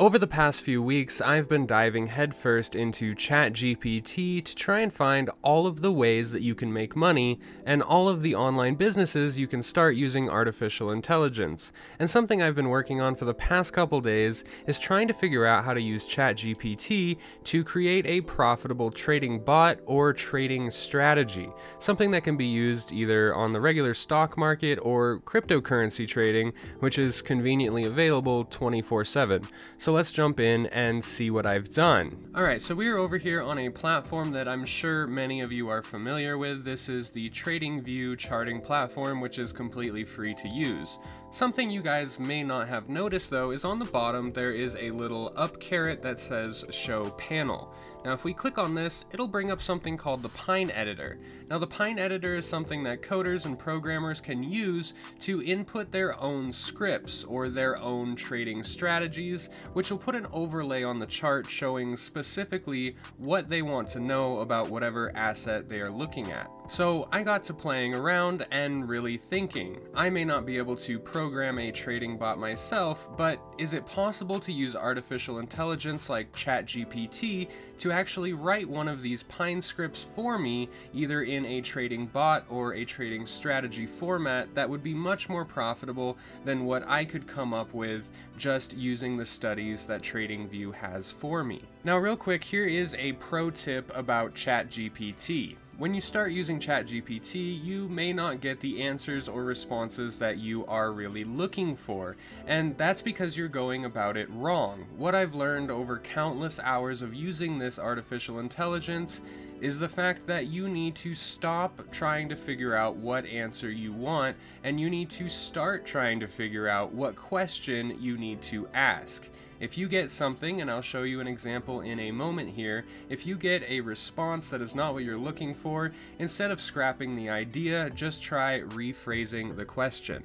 Over the past few weeks, I've been diving headfirst into ChatGPT to try and find all of the ways that you can make money and all of the online businesses you can start using artificial intelligence. And something I've been working on for the past couple days is trying to figure out how to use ChatGPT to create a profitable trading bot or trading strategy, something that can be used either on the regular stock market or cryptocurrency trading, which is conveniently available 24 7. So let's jump in and see what I've done. Alright, so we are over here on a platform that I'm sure many of you are familiar with. This is the TradingView charting platform, which is completely free to use. Something you guys may not have noticed though is on the bottom there is a little up caret that says show panel. Now if we click on this, it'll bring up something called the Pine Editor. Now the Pine Editor is something that coders and programmers can use to input their own scripts or their own trading strategies, which will put an overlay on the chart showing specifically what they want to know about whatever asset they are looking at. So I got to playing around and really thinking. I may not be able to program a trading bot myself, but is it possible to use artificial intelligence like ChatGPT to actually write one of these Pine scripts for me, either in a trading bot or a trading strategy format that would be much more profitable than what I could come up with just using the studies that TradingView has for me. Now real quick, here is a pro tip about ChatGPT. When you start using ChatGPT, you may not get the answers or responses that you are really looking for, and that's because you're going about it wrong. What I've learned over countless hours of using this artificial intelligence is the fact that you need to stop trying to figure out what answer you want, and you need to start trying to figure out what question you need to ask. If you get something, and I'll show you an example in a moment here, if you get a response that is not what you're looking for, instead of scrapping the idea, just try rephrasing the question.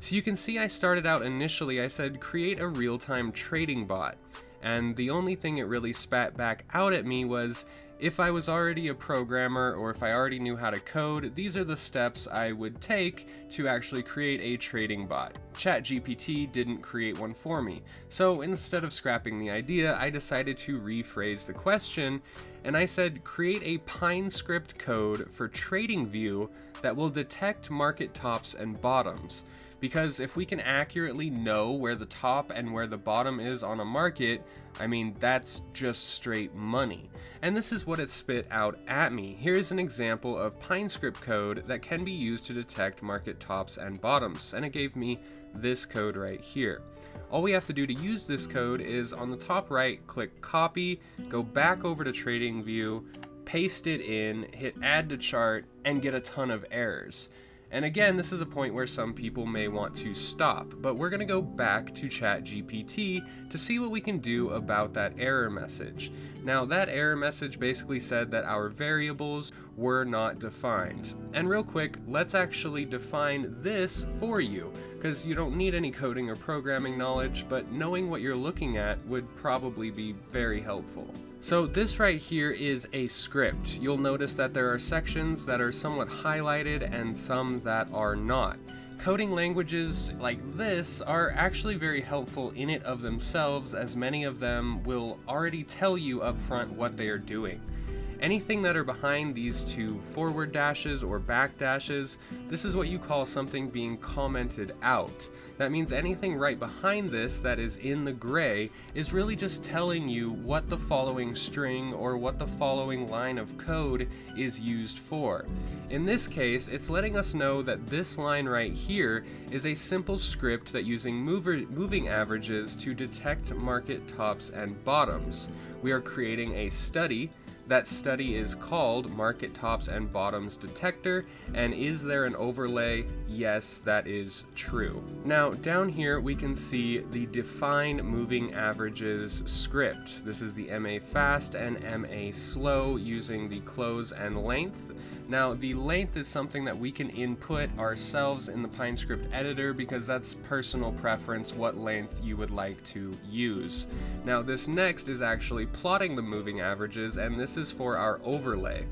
So you can see I started out initially, I said create a real-time trading bot. And the only thing it really spat back out at me was if I was already a programmer or if I already knew how to code, these are the steps I would take to actually create a trading bot. ChatGPT didn't create one for me, so instead of scrapping the idea, I decided to rephrase the question and I said create a Pine script code for TradingView that will detect market tops and bottoms. Because if we can accurately know where the top and where the bottom is on a market, I mean, that's just straight money. And this is what it spit out at me. Here's an example of PineScript code that can be used to detect market tops and bottoms, and it gave me this code right here. All we have to do to use this code is on the top right, click copy, go back over to TradingView, paste it in, hit add to chart, and get a ton of errors. And again, this is a point where some people may want to stop, but we're gonna go back to ChatGPT to see what we can do about that error message. Now, that error message basically said that our variables were not defined. And real quick, let's actually define this for you, because you don't need any coding or programming knowledge, but knowing what you're looking at would probably be very helpful. So this right here is a script. You'll notice that there are sections that are somewhat highlighted and some that are not. Coding languages like this are actually very helpful in it of themselves as many of them will already tell you upfront what they are doing. Anything that are behind these two forward dashes or back dashes, this is what you call something being commented out. That means anything right behind this that is in the gray is really just telling you what the following string or what the following line of code is used for. In this case, it's letting us know that this line right here is a simple script that using mover, moving averages to detect market tops and bottoms. We are creating a study that study is called Market Tops and Bottoms Detector, and is there an overlay? Yes, that is true. Now, down here we can see the Define Moving Averages script. This is the MA Fast and MA Slow using the close and length. Now, the length is something that we can input ourselves in the PineScript editor because that's personal preference what length you would like to use. Now, this next is actually plotting the moving averages, and this is for our overlay.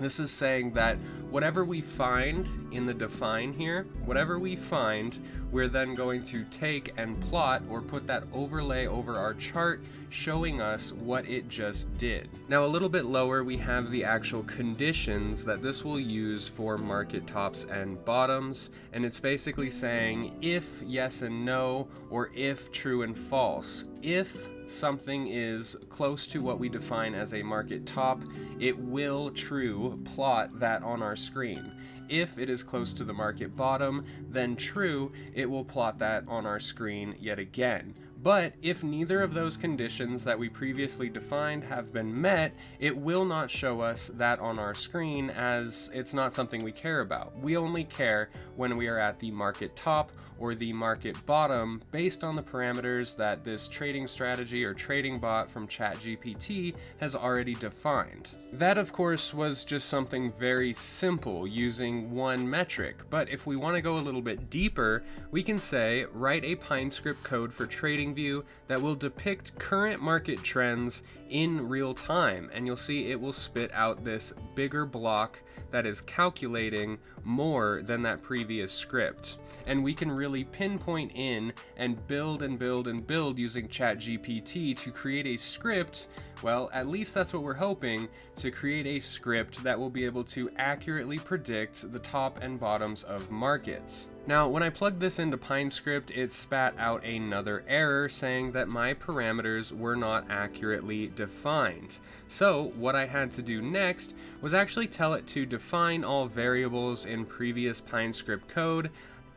This is saying that whatever we find in the define here, whatever we find, we're then going to take and plot or put that overlay over our chart showing us what it just did. Now a little bit lower we have the actual conditions that this will use for market tops and bottoms and it's basically saying if yes and no or if true and false. If something is close to what we define as a market top, it will true plot that on our screen. If it is close to the market bottom, then true, it will plot that on our screen yet again. But if neither of those conditions that we previously defined have been met, it will not show us that on our screen as it's not something we care about. We only care when we are at the market top or the market bottom based on the parameters that this trading strategy or trading bot from ChatGPT has already defined. That of course was just something very simple using one metric, but if we want to go a little bit deeper, we can say write a PineScript code for TradingView that will depict current market trends in real time, and you'll see it will spit out this bigger block that is calculating more than that previous script. And we can really pinpoint in and build and build and build using ChatGPT to create a script, well, at least that's what we're hoping, to create a script that will be able to accurately predict the top and bottoms of markets. Now, when I plugged this into PineScript, it spat out another error saying that my parameters were not accurately defined. So, what I had to do next was actually tell it to define all variables in previous PineScript code.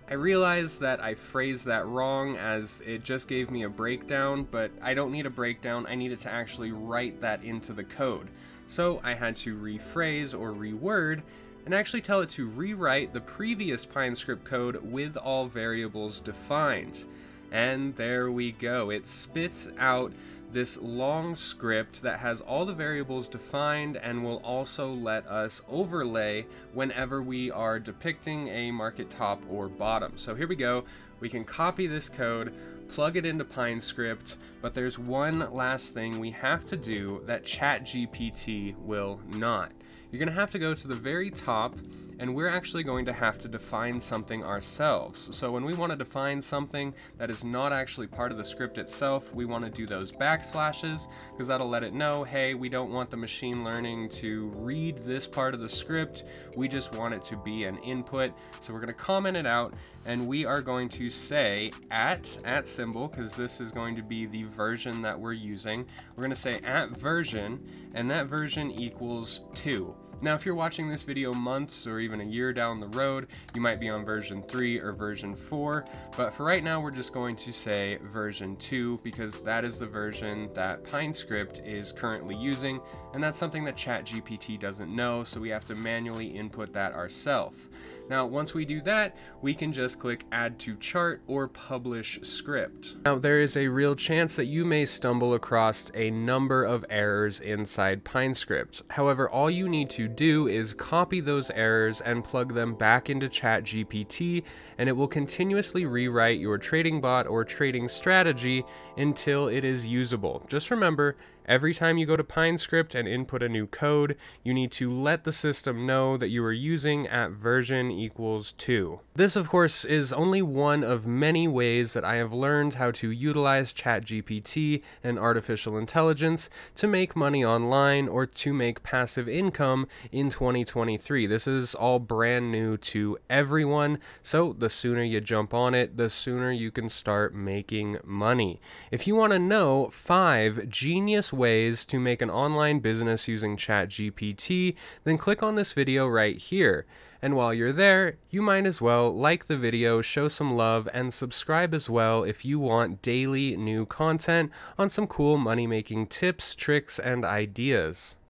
I realized that I phrased that wrong as it just gave me a breakdown, but I don't need a breakdown, I needed to actually write that into the code. So I had to rephrase or reword and actually tell it to rewrite the previous PineScript code with all variables defined. And there we go. It spits out this long script that has all the variables defined and will also let us overlay whenever we are depicting a market top or bottom. So here we go. We can copy this code, plug it into PineScript, but there's one last thing we have to do that ChatGPT will not. You're to have to go to the very top and we're actually going to have to define something ourselves. So when we want to define something that is not actually part of the script itself, we want to do those backslashes because that'll let it know, hey, we don't want the machine learning to read this part of the script, we just want it to be an input. So we're going to comment it out and we are going to say at, at symbol, because this is going to be the version that we're using. We're going to say at version, and that version equals 2. Now, if you're watching this video months or even a year down the road, you might be on version 3 or version 4, but for right now, we're just going to say version 2 because that is the version that PineScript is currently using, and that's something that ChatGPT doesn't know, so we have to manually input that ourselves. Now, once we do that, we can just click add to chart or publish script. Now, there is a real chance that you may stumble across a number of errors inside PineScript. However, all you need to do is copy those errors and plug them back into ChatGPT, and it will continuously rewrite your trading bot or trading strategy until it is usable. Just remember, Every time you go to PineScript and input a new code, you need to let the system know that you are using at version equals 2. This of course is only one of many ways that I have learned how to utilize ChatGPT and artificial intelligence to make money online or to make passive income in 2023. This is all brand new to everyone, so the sooner you jump on it, the sooner you can start making money. If you want to know 5 genius ways to make an online business using ChatGPT, then click on this video right here. And while you're there, you might as well like the video, show some love, and subscribe as well if you want daily new content on some cool money making tips, tricks, and ideas.